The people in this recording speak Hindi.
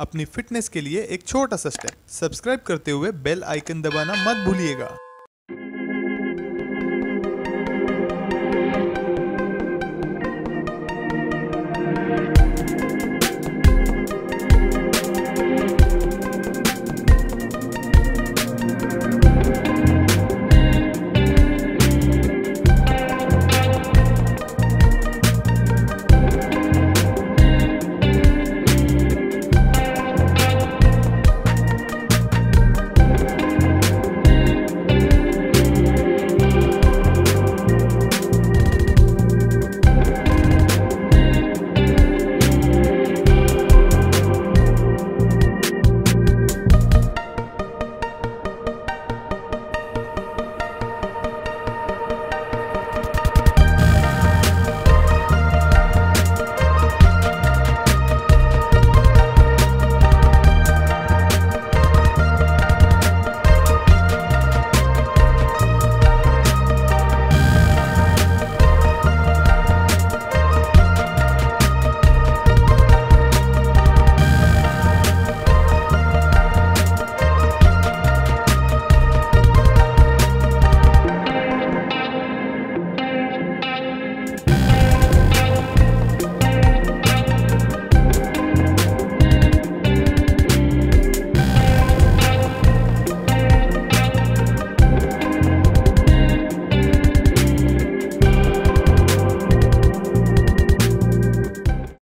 अपनी फिटनेस के लिए एक छोटा सा स्टेप सब्सक्राइब करते हुए बेल आइकन दबाना मत भूलिएगा।